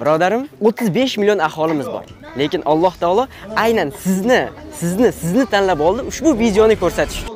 Birodarim, 35 million aholimiz bor. Lekin Alloh taolo aynan sizni, sizni, sizni tanlab oldi ushbu videoni ko'rsatish.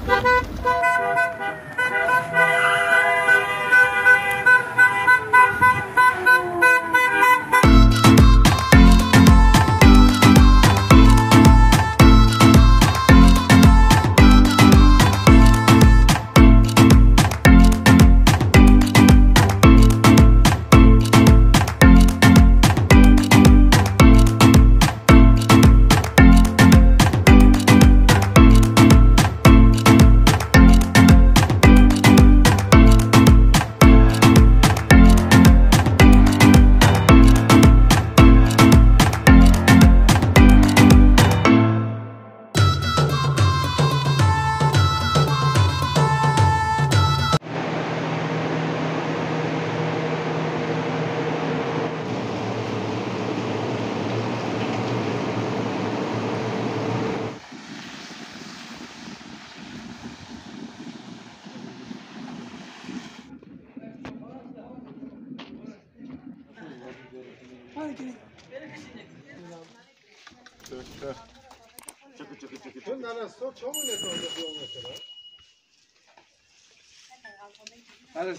Yeah.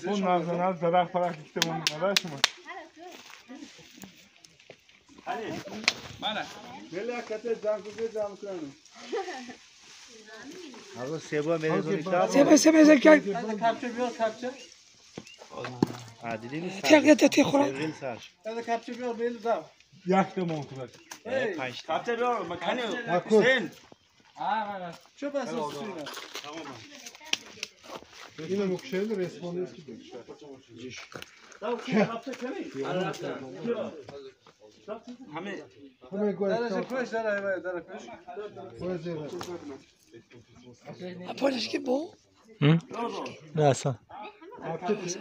Bundan sonra zarar para gittim onun kadar mı? Hadi. Bana. Melakete can kızı can kıranı. Abi seba mezun işte. Seba seba zeka. Kapça bir ol kapça. Adilini sar. Tekrar da tekrar. Evrim sar. Hadi kapça bir ol belli zav. Yaktım onu kadar. Hey. Kapça bir ol. Makane. Sen. Ha bana. Çöp asıl suyuna. Tamam. Nie wiem, okşayılır resmen eski bir Tamam, şimdi hafta kemi. Allah'tan. Hami. Hami koy. Dara koş, dara hayvan, dara koş. Koy zeyra. A polish ki bu? Hı? Ne sen? Arkadaşlar,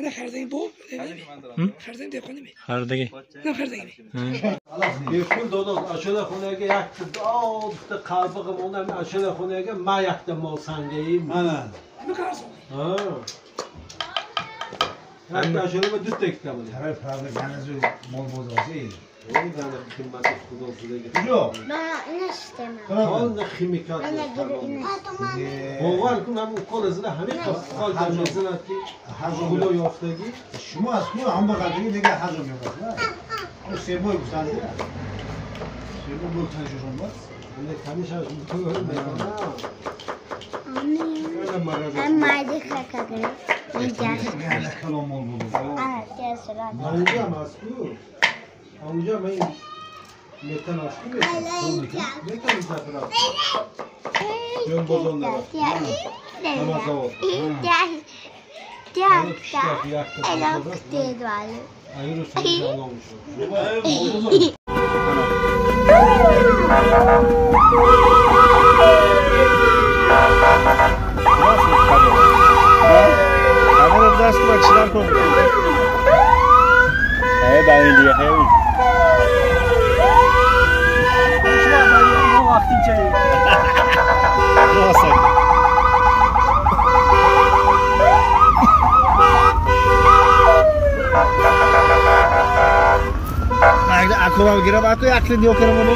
أنا خردين بو خردين دي قنمي خردگی نم خردين Birkul dodos aşağıda xonaya yaktı. Aldı qabıqım ondan aşağıda xonaya ma yaktı mol sangayım. Mana. مكارسو Ha. Hatta aşağıda düt tekte bunu. Taraf fazla ganazı mol bozası iyi. Onun da kıymeti kudosu da Yok. Ben ne istemem. Tamam da kimikal. Ben de gidip Oğlan kun hem kolası da hani kal jamesine ki kulo yoftagi. Şuma asma amba kadar diye hazır yok. O sebo güzel ya. Sebo bu tanışır olmaz. Ne tanışa şimdi görme. Öyle maraza. Ben maydı kakadırım. Yani kalon mol bozası. Evet, gel sıra. Avuca masku. Avuca may metan asku ne? Metan misafir Yön bozonlara. Namaz o. Gel. Gel. Party चाहिए। Awesome. आँखोमा गिरा भएको आँखले न्योकेर मैले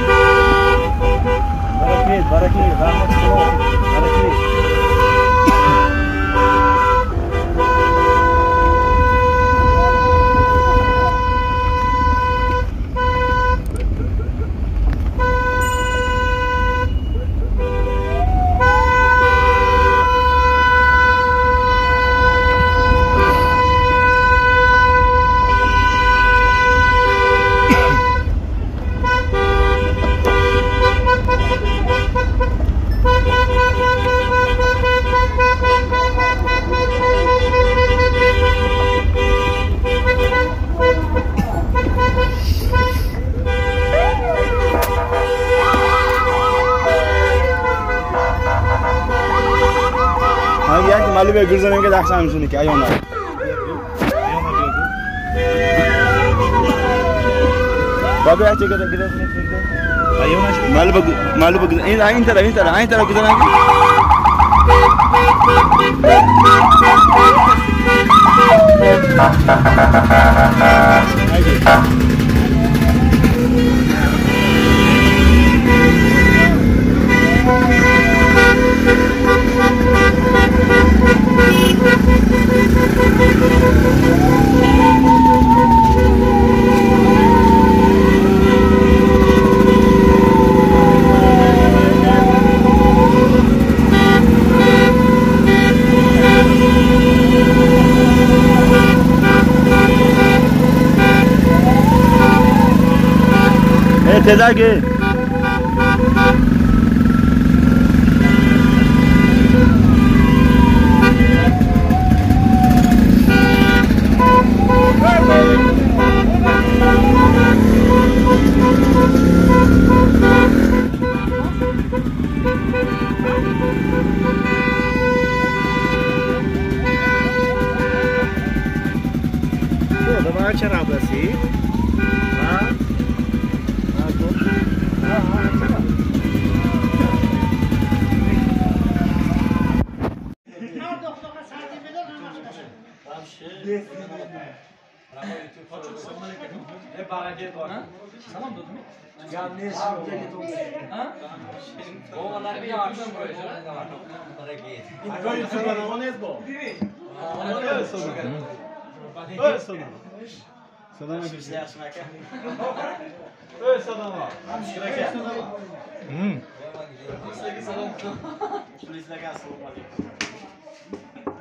هذا أحسن من شنو ايونا طبيعتي كذا كذا ايونا ما لبق ما لبق انت لا إنت لا إنت لا كذا Ha ha ha ha ha ha ha Tedavi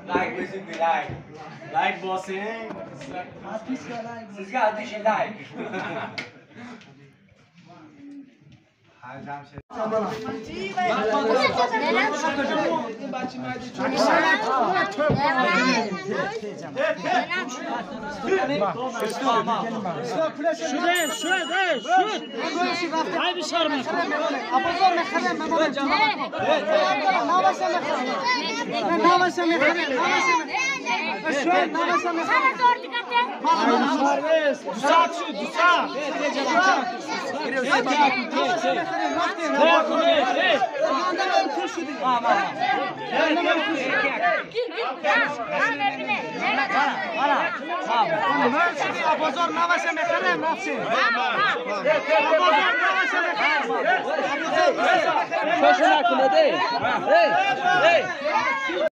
Like bizim bir like. Like bossing. Siz kardeşim like. Şuraya, şuraya, şuraya. Hay bir şarma. Abazan ne kadar mı? Abazan ne kadar mı? Abazan ne kadar mı? Abazan ne kadar mı? Abozor navaşa mekane mafşin. Abozor navaşa mekane. Abozor navaşa mekane. Şoşuna kumede. Hey, hey.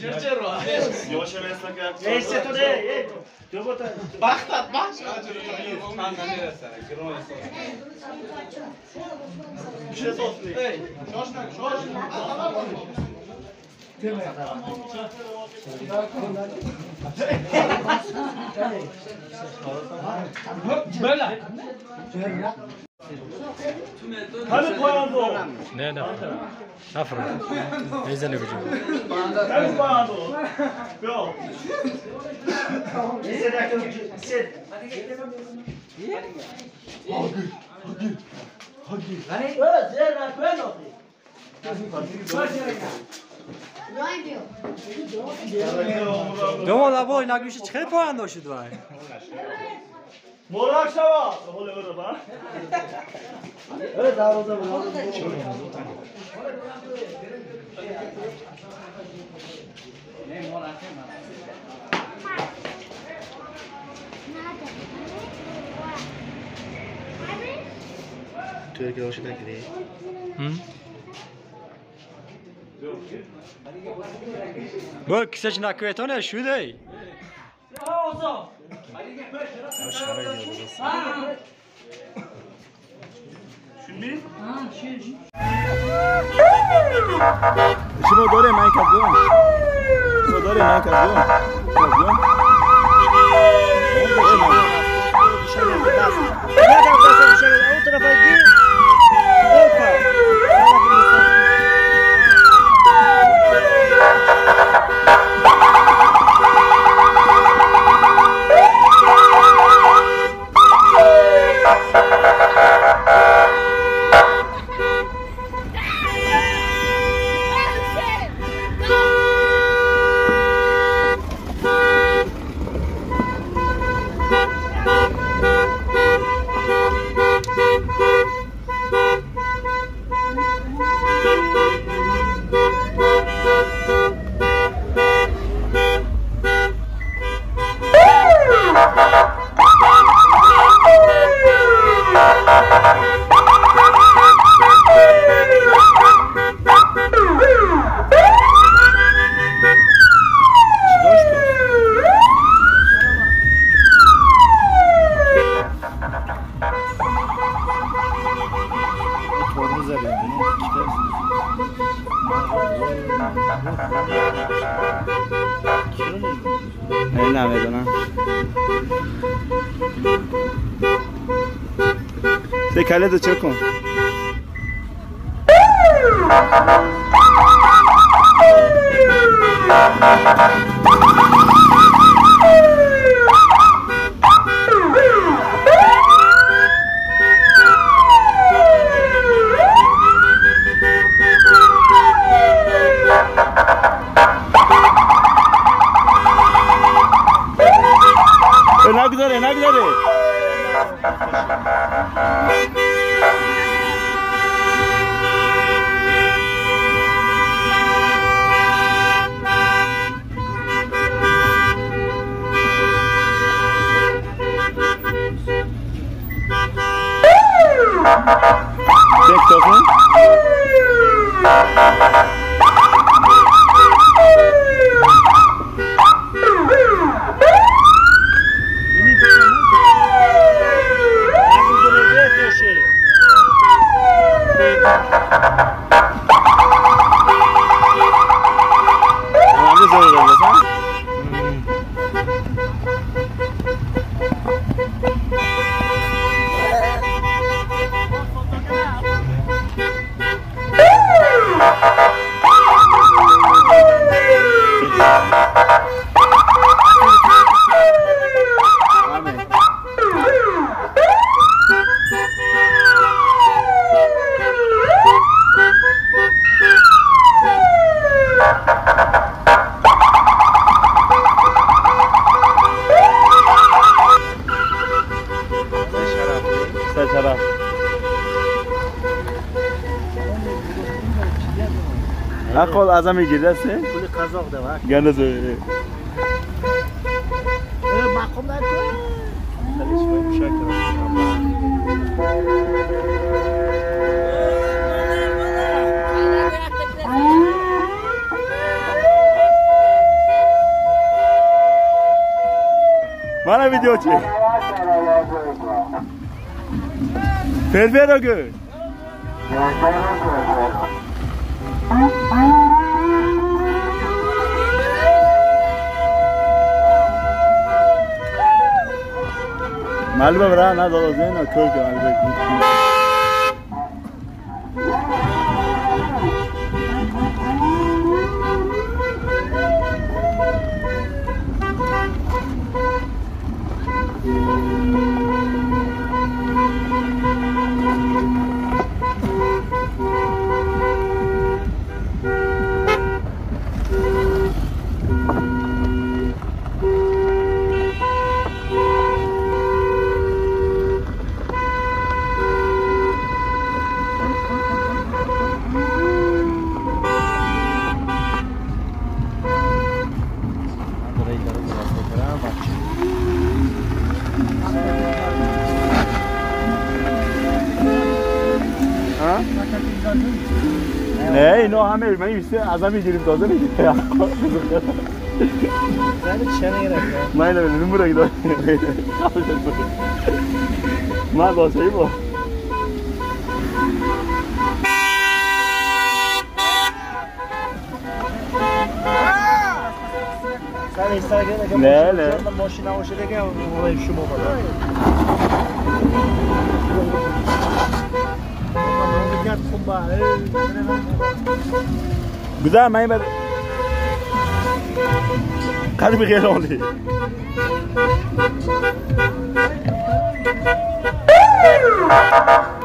Cırcır var. Yavaş yavaş sakın. Neyse to ne? Dövota. Bak tat bak. Bir şey olsun. Hey. Şoşnak şoş. Deme. Böyle. 다른 고향도 네네. 앞으로. 예전에 그죠. 다른 고향도 뼈. 하기 하기 하기 아니 어 제가 빼놓 Domo da voi, na gushe tre poan do shi dwai. Moraşava! Hole hore ba. Evet daha o zaman. Ne moraşava? Türkiye'de hoş geldin. Hı? Bu kısaçın akıbeti ne? Şu değil. Ne olsun? Aşağıya gidiyoruz o Şimdi? Ha, şimdi. Você não dói mais, cadê? Você não dói mais, cadê? Cadê? japonesa vendendo. Né? Aí na mesa, né? Você calha do Tchocon. Ah! Dây 操 Akol azami gidersin. پول قزاق ده وقت Gene söyle. مقام در Bana video çek. Ferfer gör. Malba Malbe var ha, ne dolazıyor, ne kırk malbe. Azami işte, azami gelip de azami gitti ya. Yani çene gerek ya. Mayla benim buraya gidiyor. Ma basayım o. Şey ne ne? Moşina moşina gel olayım şu babada. Bigat kumba. Güzel mi? Kaç bir kere oldu? Thank.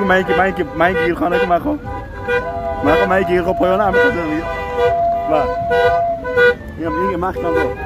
Mijn keer, mijn keer, mijn keer, mijn lekker maar gewoon. Maar gewoon mijn keer, op gewoon aan, maar gewoon. Waar? Hier, mijn keer, dan door.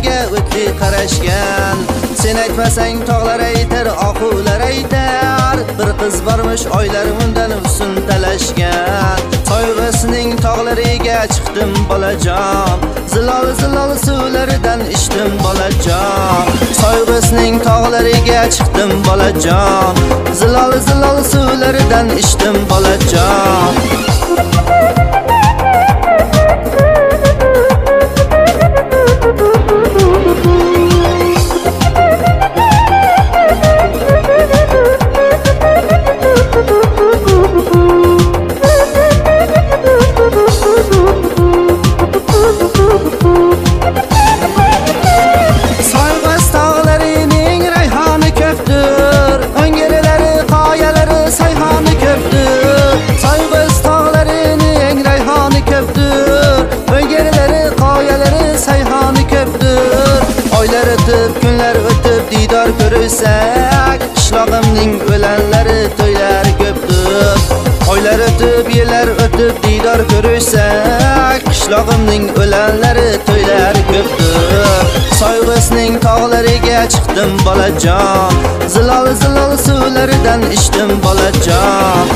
Ko'ziga o'tli qarashgan. Sen aytmasang tog'lar aytar oquvlar aytar. Bir qiz bormish oylar undan husn talashgan. Soyg'isining tog'lariga chiqdim bolajon. Zilol zilol suvlaridan ichdim bolajon. Soyg'isining tog'lariga chiqdim bolajon. Zilol zilol suvlaridan ichdim bolajon. Ko'rsak qishlog'imning o'lanlari to'ylari ko'pdir. Oylar o'tib yillar o'tib diydor ko'rishsak qishlog'imning o'lanlari to'ylari ko'pdir. Soyg'isning tog'lariga chiqdim bolajon. Zilol zilol suvlaridan ichdim bolajon.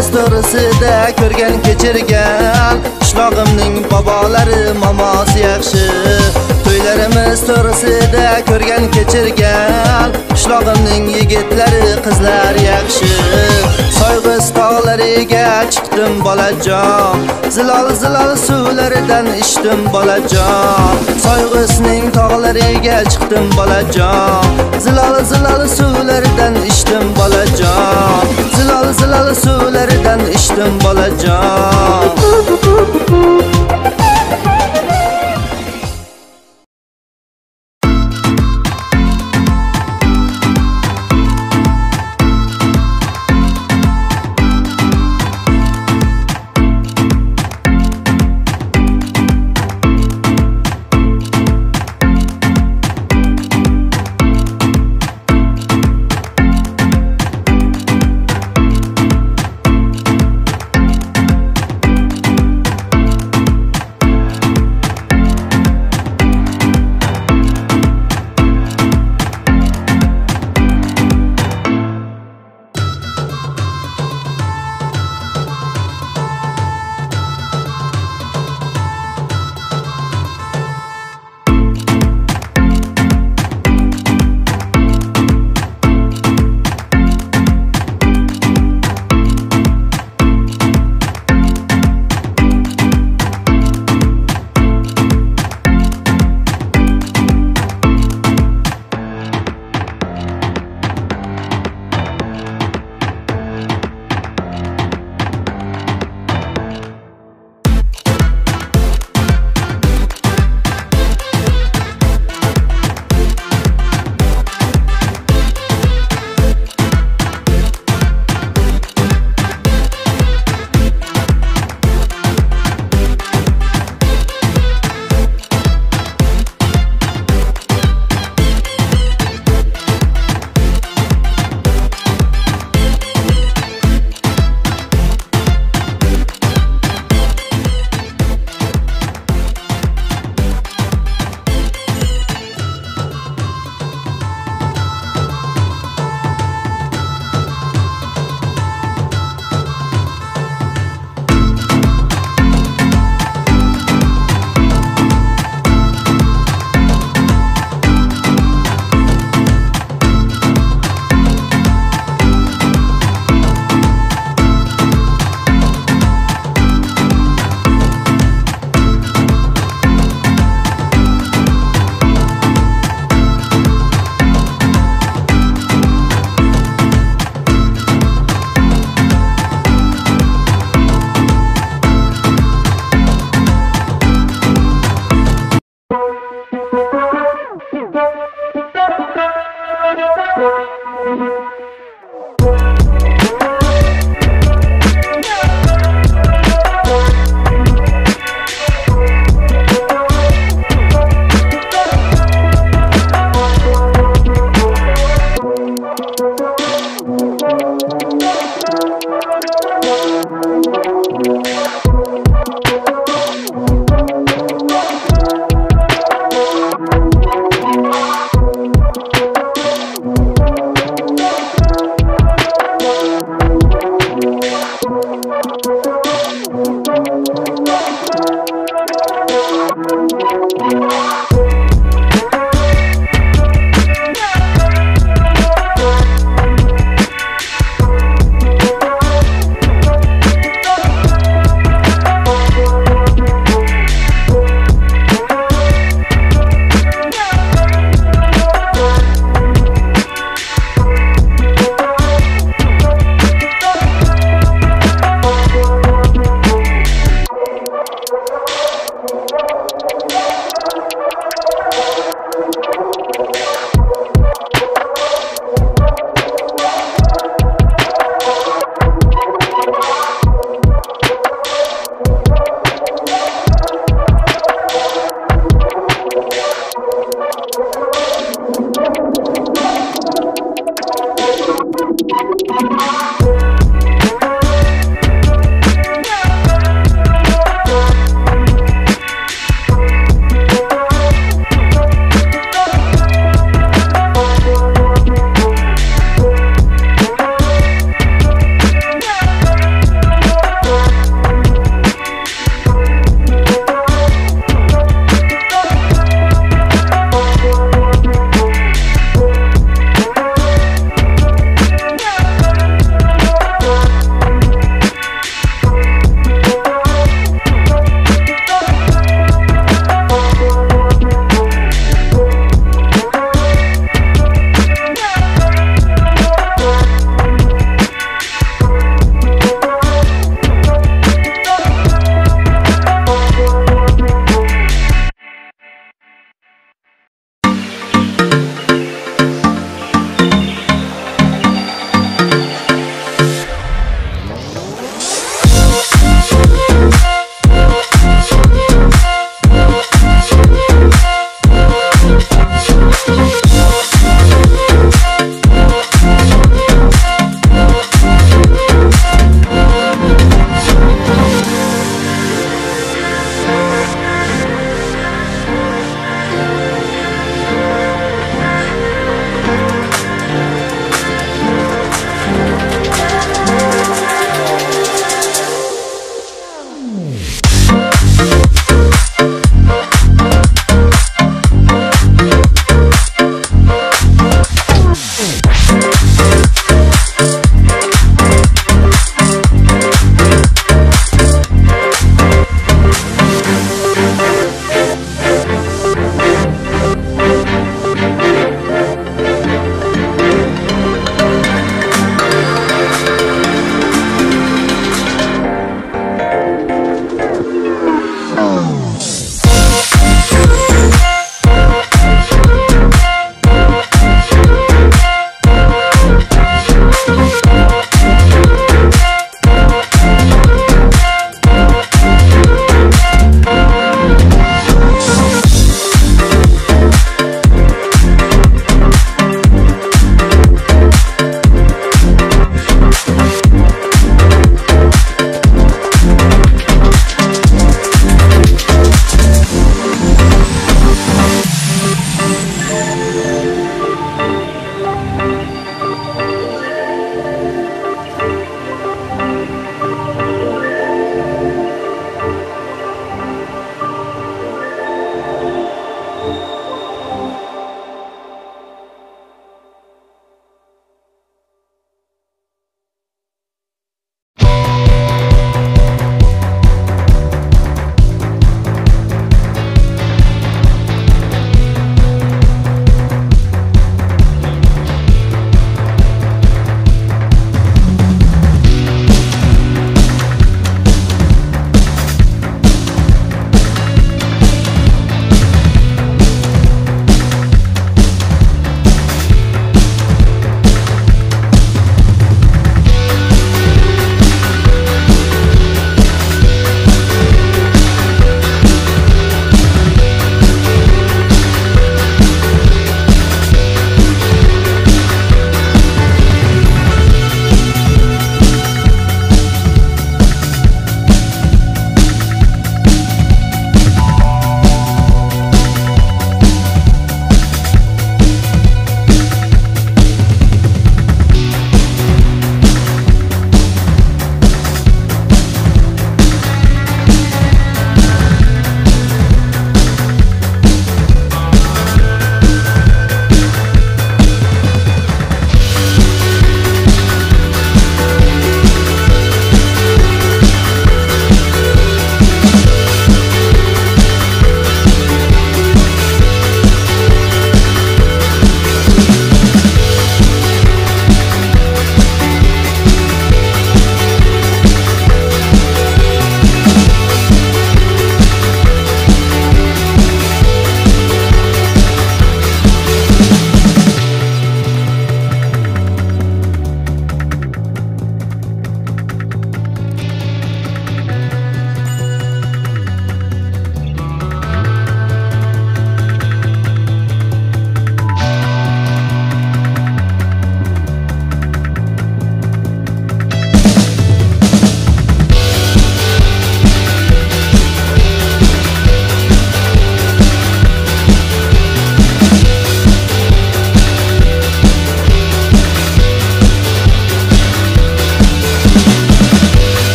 To'ylarimiz ko'rgan kechirgan, qishlog'imning bobolari mamosi yaxshi. To'ylarimiz to'g'risida ko'rgan kechirgan, qishlog'imning yigitlari qizlar yaxshi. Soyg'is tog'lariga chiqdim bolajon. Zilol zilol suvlaridan ichdim bolajon. Soyg'isning tog'lariga chiqdim bolajon. Zilol zilol suvlaridan ichdim bolajon. Zilol zilol suvlaridan ichdim bolajon.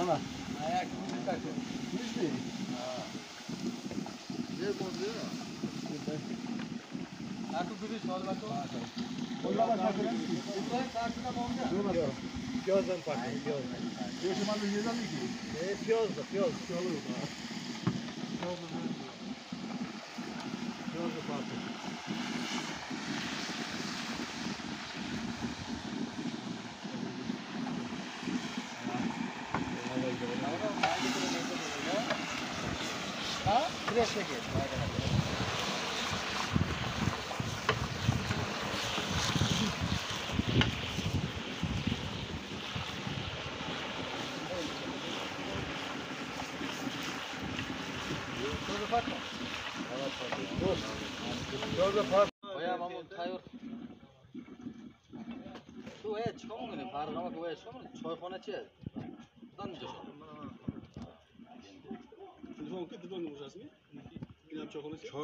Bana. Ayakımı bir takın. Düz mü? Ne bozuyor? Takı kırış, hadi bakalım. Kolla bak takıdan ki. Bunlar takıda bonga. Dur bakalım. Gözden takın, gözden. Gözüm alı yüzden mi ki? E, piyozda, piyoz. Piyozda. Piyozda.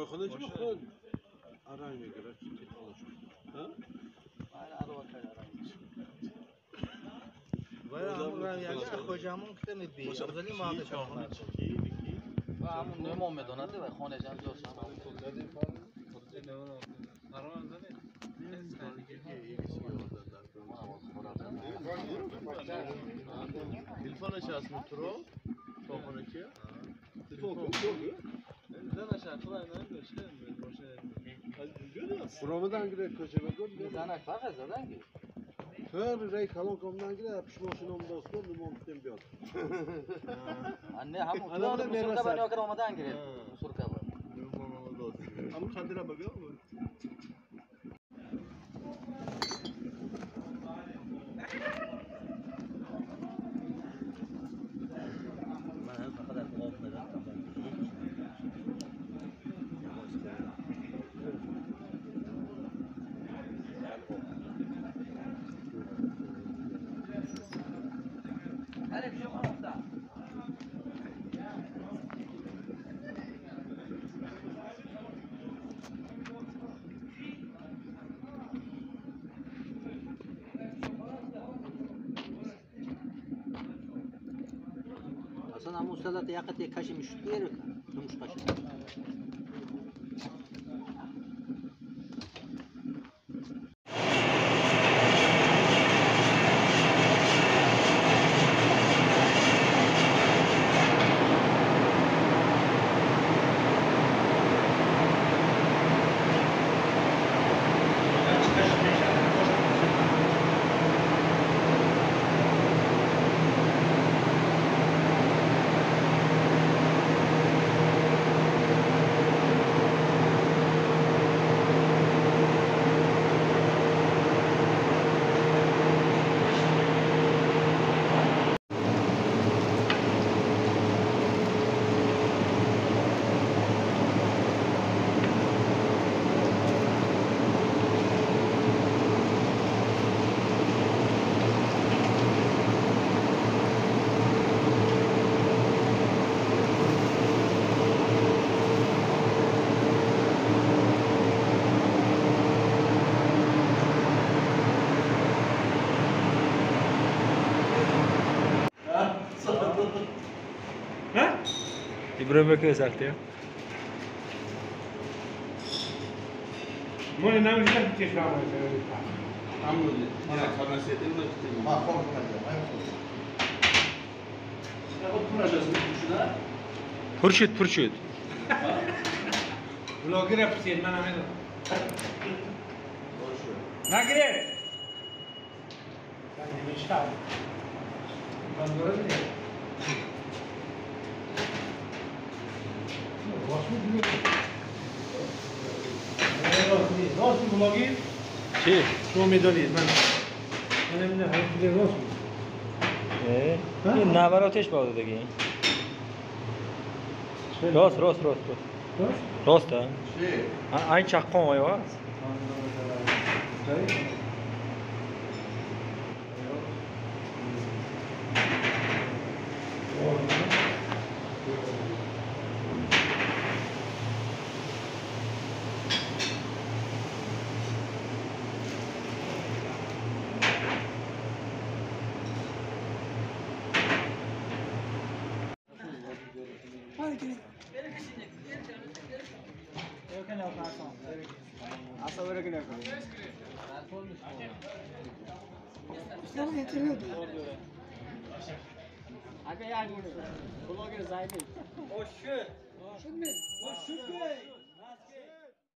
Bakınıcı چی kol? Arayın göre olur. Ha? Hayır araba kayar arayın. Bayağı همون یعنی کجامون که میبی و ما به شما و همون نوی محمد دونده و خونه جان جوش همون تلفنش از مترو. تلفن کی؟ تلفن Buramıdan gire köşeme gör. Zanak faqat zadangi. Hör rey kalon komdan gire pişmoşun om dostum limon tutem bir. Anne hamon Adamlar musurka bani okra omadan girer. Musurka bani. Ama kandıra bakıyor mu? daí a cadeia caixa misteira, cara. Vamos caixa. İbrahim Bekir sarktı ya. Mone nam hiç bir şey yapmadı. Hamdolsun. Ya karnı setin de mı ben hemen. Ne girer? Ben de bir Ben görürüm ya. Nasıl bulagi? Şey. Şu medali. Ben benim de hayatımda nasıl? Ee, ne var ateş bağladı da giyin. Rost, rost, rost, rost. Rost ha? Şey. Aynı çakkon var ya. Thank you. İslam'ın getiriyordu. aka yani blogger zaydin Şunu